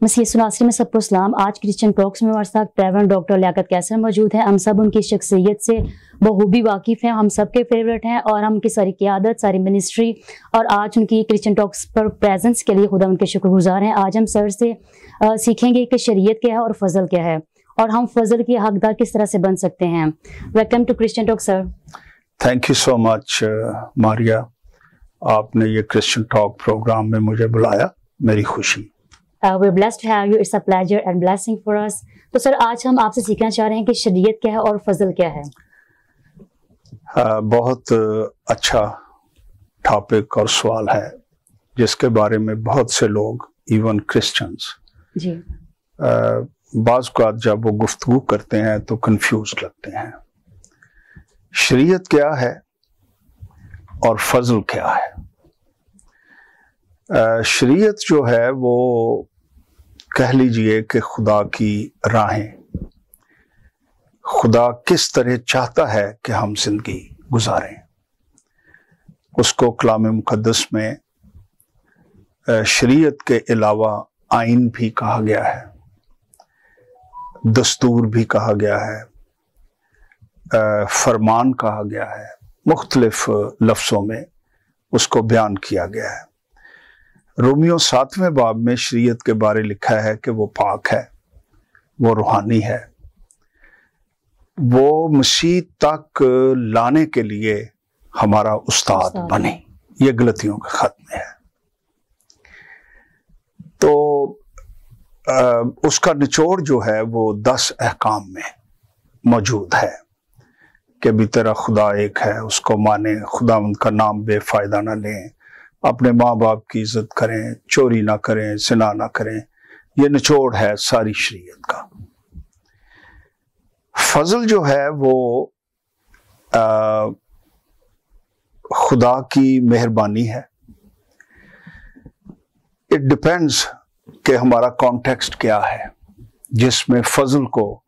مسیح سناسری میں سب کو اسلام، آج کرسچن ٹاکس میں ہمارے ساتھ ٹریون ڈاکٹر لیاقت کیسر موجود ہیں۔ ہم سب ان کی شخصیت سے بخوبی واقف ہیں۔ ہم سب کے فیوریٹ ہیں اور ہم کی ساری قیادت، ساری منسٹری اور آج ان کی کرسچن ٹاکس پر پریزنس کے لیے خدا ان کے شکر گزار ہیں۔ آج ہم سر سے سیکھیں گے کہ شریعت کیا ہے اور فضل کیا ہے اور ہم فضل کی حقدار کس طرح سے بن سکتے ہیں۔ Welcome to Christian Talk sir thank you so much Maria. آپ نے یہ کرسچن ٹاک پروگرام میں مجھے بلایا، میری خوشی۔ تو سر آج ہم آپ سے سیکھنا چاہ رہے ہیں کہ شریعت کیا ہے اور فضل کیا ہے۔ بہت اچھا ٹاپک اور سوال ہے جس کے بارے میں بہت سے لوگ ایون کرسچنس جی۔ بعض اوقات جب وہ گفتگو کرتے ہیں تو کنفیوز لگتے ہیں۔ شریعت کیا ہے اور فضل کیا ہے؟ شریعت جو ہے وہ کہہ لیجیے کہ خدا کی راہیں۔ خدا کس طرح چاہتا ہے کہ ہم زندگی گزاریں۔ اس کو کلام مقدس میں شریعت کے علاوہ آئین بھی کہا گیا ہے۔ دستور بھی کہا گیا ہے۔ فرمان کہا گیا ہے۔ مختلف لفظوں میں اس کو بیان کیا گیا ہے۔ رومیو ساتویں باب میں شریعت کے بارے لکھا ہے کہ وہ پاک ہے وہ روحانی ہے۔ وہ مسیح تک لانے کے لیے ہمارا استاد بنے۔ یہ غلطیوں کا ختم ہے۔ تو اس کا نچوڑ جو ہے وہ دس احکام میں موجود ہے کہ بھی تیرا خدا ایک ہے اس کو مانے خدا ان کا نام بے فائدہ نہ لیں۔ اپنے ماں باپ کی عزت کریں، چوری نہ کریں سنا نہ کریں، یہ نچوڑ ہے ساری شریعت کا۔ فضل جو ہے وہ خدا کی مہربانی ہے۔ اٹ ڈپینڈز کہ ہمارا کانٹیکسٹ کیا ہے، جس میں فضل کو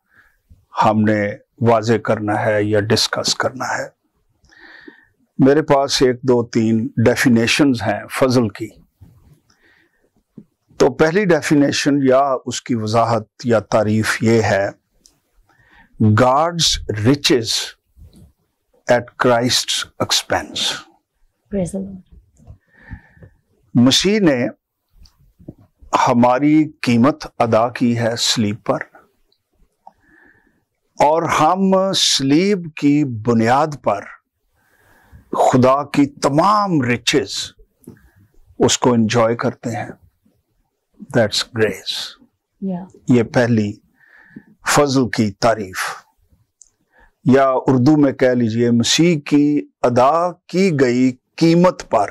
ہم نے واضح کرنا ہے یا ڈسکس کرنا ہے۔ میرے پاس ایک دو تین ڈیفینیشنز ہیں فضل کی۔ تو پہلی ڈیفینیشن یا اس کی وضاحت یا تعریف یہ ہے God's riches at Christ expense مسیح نے ہماری قیمت ادا کی ہے سلیب پر اور ہم سلیب کی بنیاد پر خدا کی تمام ریچز اس کو انجوائے کرتے ہیں۔ دیٹس گریس یہ پہلی فضل کی تعریف۔ یا اردو میں کہہ لیجیے مسیح کی ادا کی گئی قیمت پر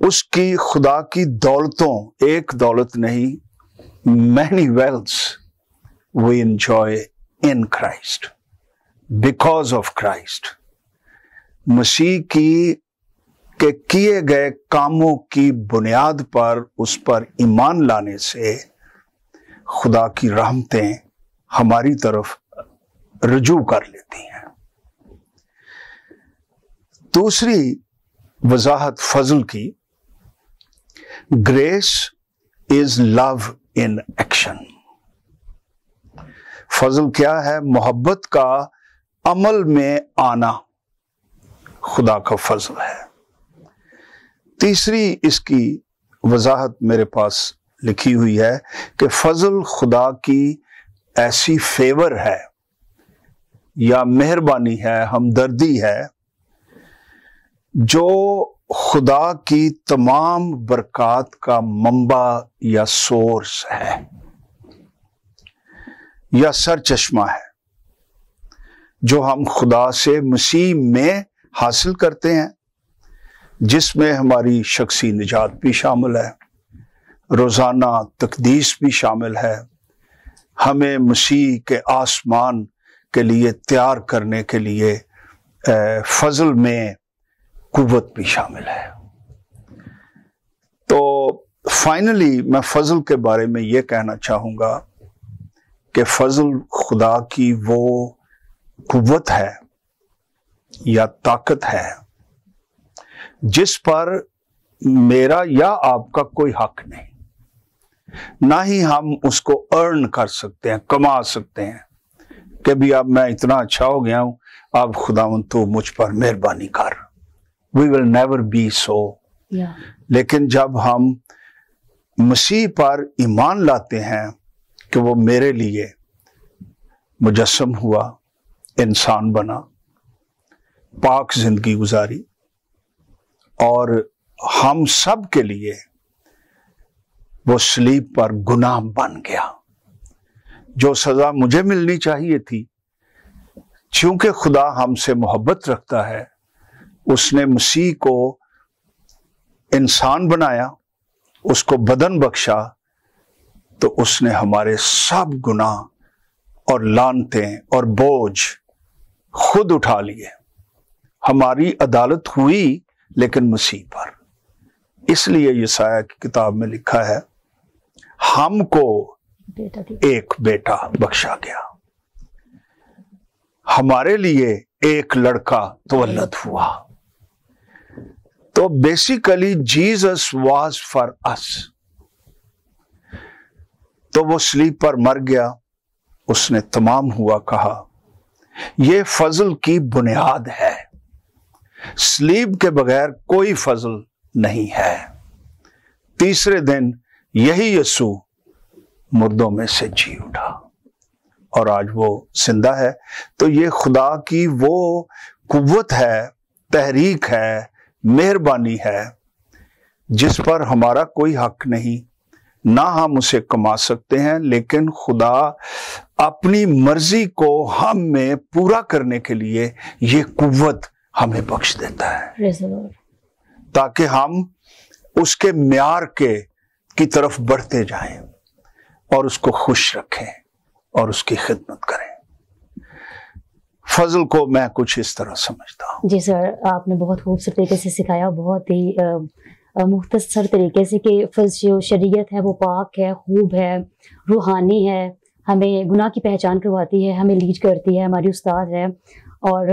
اس کی خدا کی دولتوں ایک دولت نہیں many wealths we enjoy in Christ because of Christ مسیح کی کے کیے گئے کاموں کی بنیاد پر اس پر ایمان لانے سے خدا کی رحمتیں ہماری طرف رجوع کر لیتی ہیں۔ دوسری وضاحت فضل کی، grease is love in action. فضل کیا ہے؟ محبت کا عمل میں آنا۔ خدا کا فضل ہے۔ تیسری اس کی وضاحت میرے پاس لکھی ہوئی ہے کہ فضل خدا کی ایسی فیور ہے یا مہربانی ہے، ہمدردی ہے، جو خدا کی تمام برکات کا منبع یا سورس ہے یا سر چشمہ ہے، جو ہم خدا سے مسیح میں حاصل کرتے ہیں، جس میں ہماری شخصی نجات بھی شامل ہے، روزانہ تقدیس بھی شامل ہے۔ ہمیں مسیح کے آسمان کے لیے تیار کرنے کے لیے فضل میں قوت بھی شامل ہے۔ تو فائنلی میں فضل کے بارے میں یہ کہنا چاہوں گا کہ فضل خدا کی وہ قوت ہے یا طاقت ہے جس پر میرا یا آپ کا کوئی حق نہیں۔ نہ ہی ہم اس کو ارن کر سکتے ہیں کما سکتے ہیں کہ بھی اب میں اتنا اچھا ہو گیا ہوں اب خدا تو مجھ پر مہربانی کر۔ وی ول نیور بی سو لیکن جب ہم مسیح پر ایمان لاتے ہیں کہ وہ میرے لیے مجسم ہوا انسان بنا۔ پاک زندگی گزاری اور ہم سب کے لیے وہ سلیپ پر گناہ بن گیا۔ جو سزا مجھے ملنی چاہیے تھی، چونکہ خدا ہم سے محبت رکھتا ہے، اس نے مسیح کو انسان بنایا، اس کو بدن بخشا، تو اس نے ہمارے سب گناہ اور لانتیں اور بوجھ خود اٹھا لیے۔ ہماری عدالت ہوئی لیکن مسیح پر۔ اس لیے یہ سایہ کی کتاب میں لکھا ہے ہم کو ایک بیٹا بخشا گیا۔ ہمارے لیے ایک لڑکا تولد ہوا۔ تو basically Jesus was for us تو وہ سلیپ پر مر گیا۔ اس نے تمام ہوا کہا۔ یہ فضل کی بنیاد ہے۔ سلیب کے بغیر کوئی فضل نہیں ہے۔ تیسرے دن یہی یسو مردوں میں سے جی اٹھا۔ اور آج وہ زندہ ہے۔ تو یہ خدا کی وہ قوت ہے، تحریک ہے، مہربانی ہے، جس پر ہمارا کوئی حق نہیں۔ نہ ہم اسے کما سکتے ہیں، لیکن خدا اپنی مرضی کو ہم میں پورا کرنے کے لیے یہ قوت ہمیں بخش دیتا ہے۔ تاکہ ہم اس کے معیار کے کی طرف بڑھتے جائیں اور اس کو خوش رکھیں اور اس کی خدمت کریں۔ فضل کو میں کچھ اس طرح سمجھتا ہوں۔ جی سر آپ نے بہت خوبصورت طریقے سے سکھایا بہت ہی مختصر طریقے سے کہ فرض جو شریعت ہے وہ پاک ہے خوب ہے روحانی ہے ہمیں گناہ کی پہچان کرواتی ہے ہمیں لیڈ کرتی ہے ہماری استاد ہے۔ اور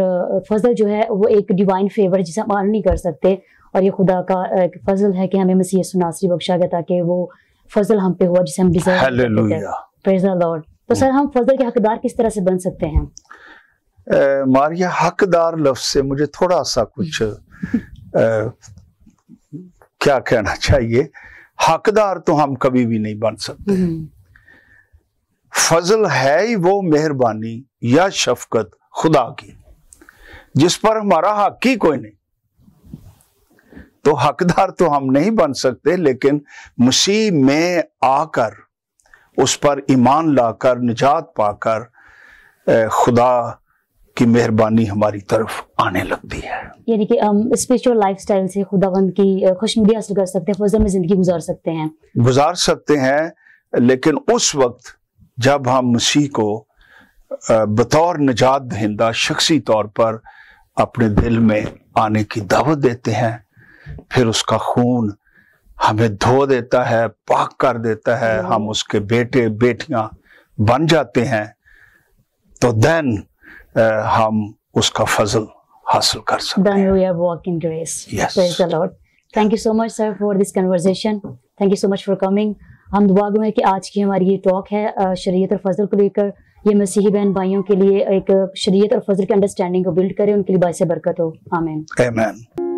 فضل جو ہے وہ ایک ڈیوائن فیور جسے ہم آن نہیں کر سکتے اور یہ خدا کا ایک فضل ہے کہ ہمیں مسیح سناسری بخشا گیا تاکہ وہ فضل ہم پہ ہوا جسے ہم ڈیزائر تو سر ہم فضل کے حقدار کس طرح سے بن سکتے ہیں؟ ماریا حقدار لفظ سے مجھے تھوڑا سا کچھ کیا کہنا چاہیے؟ حقدار تو ہم کبھی بھی نہیں بن سکتے۔ فضل ہے ہی وہ مہربانی یا شفقت خدا کی۔ جس پر ہمارا حق ہی کوئی نہیں۔ تو حقدار تو ہم نہیں بن سکتے لیکن مسیح میں آ کر اس پر ایمان لا کر نجات پا کر خدا کی مہربانی ہماری طرف آنے لگتی ہے۔ یعنی کہ ہم اسپریچول لائف سٹائل سے خدا بند کی خوشنودی حاصل کر سکتے ہیں فضل میں زندگی گزار سکتے ہیں۔ گزار سکتے ہیں لیکن اس وقت جب ہم مسیح کو بطور نجات دہندہ شخصی طور پر اپنے دل میں آنے کی دعوت دیتے ہیں پھر اس کا خون ہمیں دھو دیتا ہے پاک کر دیتا ہے ہم اس کے بیٹے بیٹیاں بن جاتے ہیں۔ تو دین ہم اس کا فضل حاصل کر سکتے thank you so much sir for this conversation thank you so much for coming ہم دعا گو ہیں کہ آج کی ہماری یہ ٹاک ہے شریعت اور فضل کو لے کر یہ مسیحی بہن بھائیوں کے لیے ایک شریعت اور فضل کے انڈرسٹینڈنگ کو بلڈ کرے، ان کے لیے باعث برکت ہو. آمین. آمین